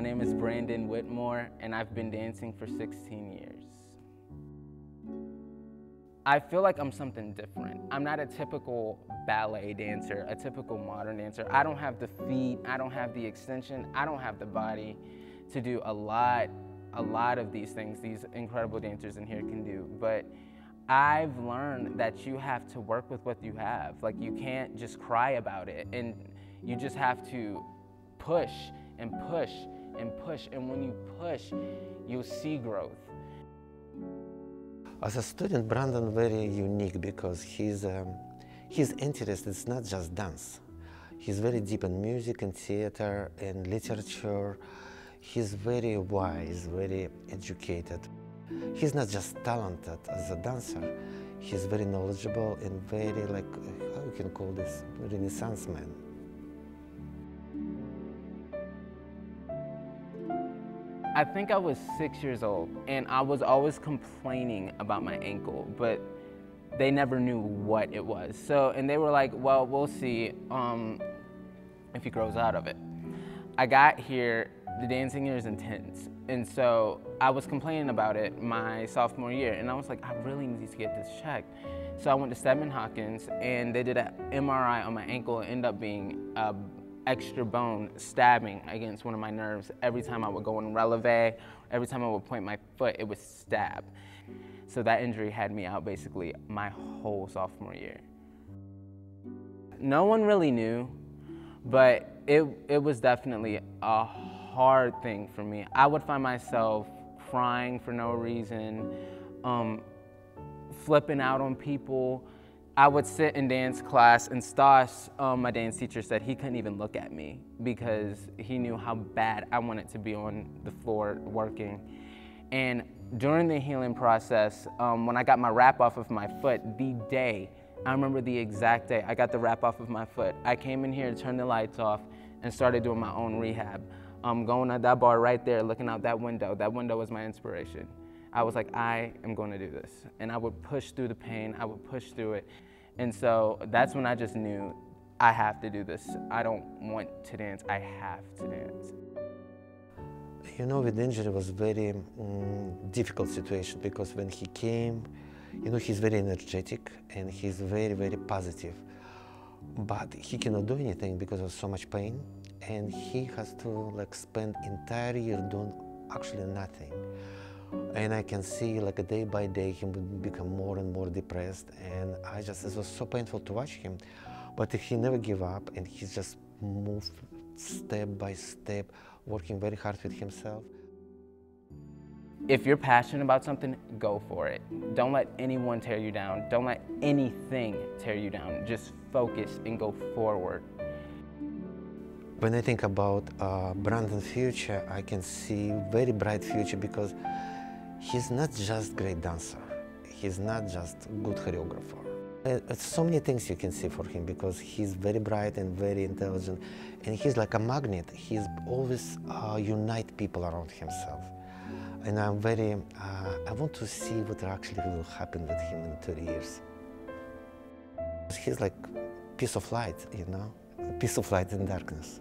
My name is Brandon Whitmore, and I've been dancing for 16 years. I feel like I'm something different. I'm not a typical ballet dancer, a typical modern dancer. I don't have the feet, I don't have the extension, I don't have the body to do a lot, a lot of these things these incredible dancers in here can do. But I've learned that you have to work with what you have. Like you can't just cry about it and you just have to push and push and push. And when you push, you'll see growth. As a student, Brandon very unique because his, um, his interest is not just dance. He's very deep in music and theater and literature. He's very wise, very educated. He's not just talented as a dancer, he's very knowledgeable and very like, how you can call this, renaissance man. I think I was six years old and I was always complaining about my ankle, but they never knew what it was. So, and they were like, well, we'll see um, if he grows out of it. I got here, the dancing here is intense. And so I was complaining about it my sophomore year and I was like, I really need to get this checked. So I went to Steadman Hawkins and they did an MRI on my ankle. It ended up being a extra bone stabbing against one of my nerves. Every time I would go in releve, every time I would point my foot, it would stab. So that injury had me out basically my whole sophomore year. No one really knew, but it, it was definitely a hard thing for me. I would find myself crying for no reason, um, flipping out on people, I would sit in dance class, and Stas, um, my dance teacher, said he couldn't even look at me because he knew how bad I wanted to be on the floor working. And during the healing process, um, when I got my wrap off of my foot, the day, I remember the exact day I got the wrap off of my foot, I came in here, and turned the lights off, and started doing my own rehab. Um, going at that bar right there, looking out that window, that window was my inspiration. I was like, I am going to do this. And I would push through the pain, I would push through it. And so that's when I just knew I have to do this. I don't want to dance, I have to dance. You know, with injury was a very um, difficult situation because when he came, you know, he's very energetic and he's very, very positive. But he cannot do anything because of so much pain and he has to like spend entire year doing actually nothing and I can see like a day by day he would become more and more depressed. And I just it was so painful to watch him. But he never gave up and he just moved step by step working very hard with himself. If you're passionate about something go for it. Don't let anyone tear you down. Don't let anything tear you down. Just focus and go forward. When I think about uh, Brandon's future, I can see very bright future because he's not just great dancer. He's not just good choreographer. Uh, so many things you can see for him because he's very bright and very intelligent and he's like a magnet. He's always uh, unite people around himself. And I'm very, uh, I want to see what actually will happen with him in 30 years. He's like piece of light, you know, a piece of light in darkness.